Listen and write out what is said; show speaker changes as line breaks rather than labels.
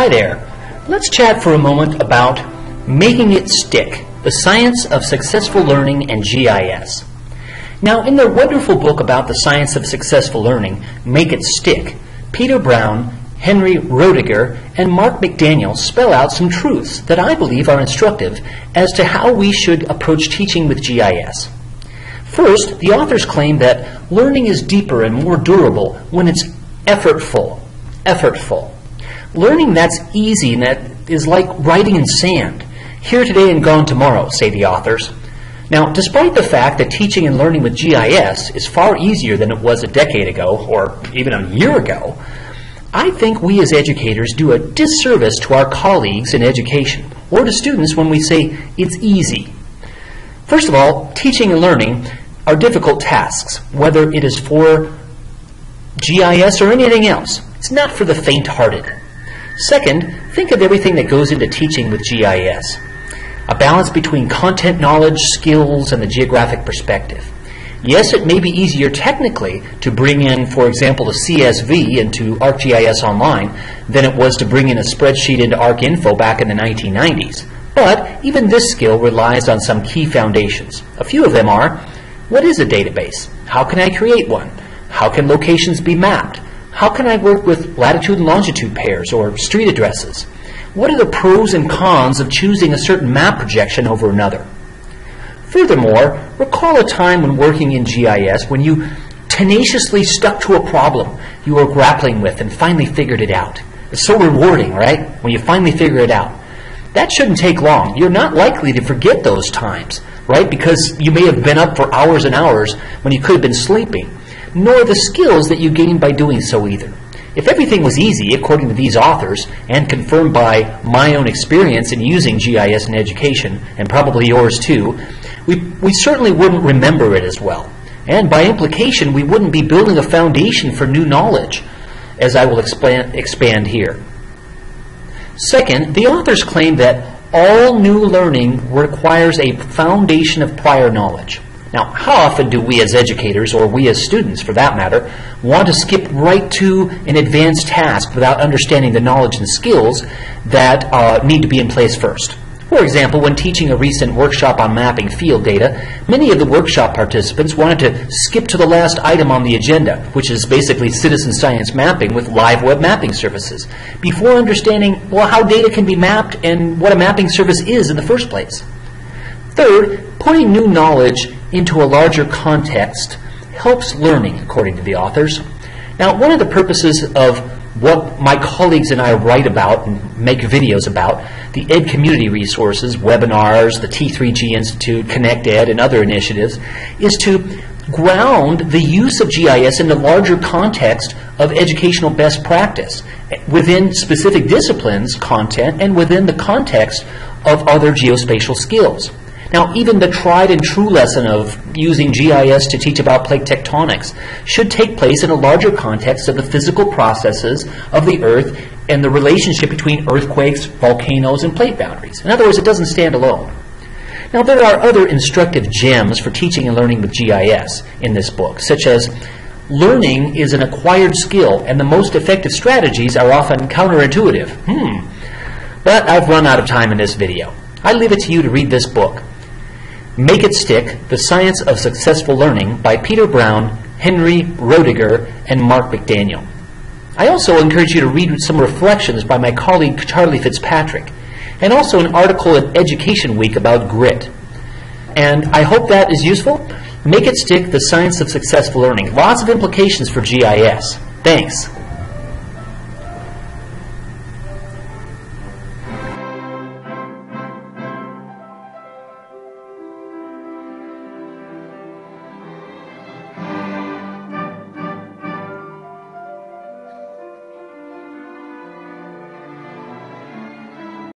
Hi there. Let's chat for a moment about making it stick, the science of successful learning and GIS. Now, in their wonderful book about the science of successful learning, Make It Stick, Peter Brown, Henry Roediger, and Mark McDaniel spell out some truths that I believe are instructive as to how we should approach teaching with GIS. First, the authors claim that learning is deeper and more durable when it's effortful. Effortful. Learning that's easy and that is like writing in sand. Here today and gone tomorrow, say the authors. Now, despite the fact that teaching and learning with GIS is far easier than it was a decade ago or even a year ago, I think we as educators do a disservice to our colleagues in education or to students when we say it's easy. First of all, teaching and learning are difficult tasks, whether it is for GIS or anything else. It's not for the faint hearted. Second, think of everything that goes into teaching with GIS. A balance between content knowledge, skills, and the geographic perspective. Yes, it may be easier technically to bring in, for example, a CSV into ArcGIS Online than it was to bring in a spreadsheet into ArcInfo back in the 1990s. But even this skill relies on some key foundations. A few of them are, what is a database? How can I create one? How can locations be mapped? How can I work with latitude and longitude pairs or street addresses? What are the pros and cons of choosing a certain map projection over another? Furthermore, recall a time when working in GIS when you tenaciously stuck to a problem you were grappling with and finally figured it out. It's so rewarding, right? When you finally figure it out. That shouldn't take long. You're not likely to forget those times, right? Because you may have been up for hours and hours when you could have been sleeping nor the skills that you gain by doing so either. If everything was easy, according to these authors, and confirmed by my own experience in using GIS in education, and probably yours too, we, we certainly wouldn't remember it as well. And by implication, we wouldn't be building a foundation for new knowledge, as I will expand, expand here. Second, the authors claim that all new learning requires a foundation of prior knowledge. Now, how often do we as educators, or we as students for that matter, want to skip right to an advanced task without understanding the knowledge and skills that uh, need to be in place first? For example, when teaching a recent workshop on mapping field data, many of the workshop participants wanted to skip to the last item on the agenda, which is basically citizen science mapping with live web mapping services, before understanding well how data can be mapped and what a mapping service is in the first place. Third, putting new knowledge into a larger context helps learning, according to the authors. Now, one of the purposes of what my colleagues and I write about and make videos about, the Ed community resources, webinars, the T3G Institute, Connect Ed, and other initiatives, is to ground the use of GIS in the larger context of educational best practice within specific disciplines, content, and within the context of other geospatial skills. Now, even the tried and true lesson of using GIS to teach about plate tectonics should take place in a larger context of the physical processes of the Earth and the relationship between earthquakes, volcanoes, and plate boundaries. In other words, it doesn't stand alone. Now, there are other instructive gems for teaching and learning with GIS in this book, such as learning is an acquired skill, and the most effective strategies are often counterintuitive. Hmm. But I've run out of time in this video. I leave it to you to read this book. Make It Stick The Science of Successful Learning by Peter Brown, Henry Roediger, and Mark McDaniel. I also encourage you to read some reflections by my colleague Charlie Fitzpatrick, and also an article in Education Week about grit. And I hope that is useful. Make It Stick The Science of Successful Learning. Lots of implications for GIS. Thanks.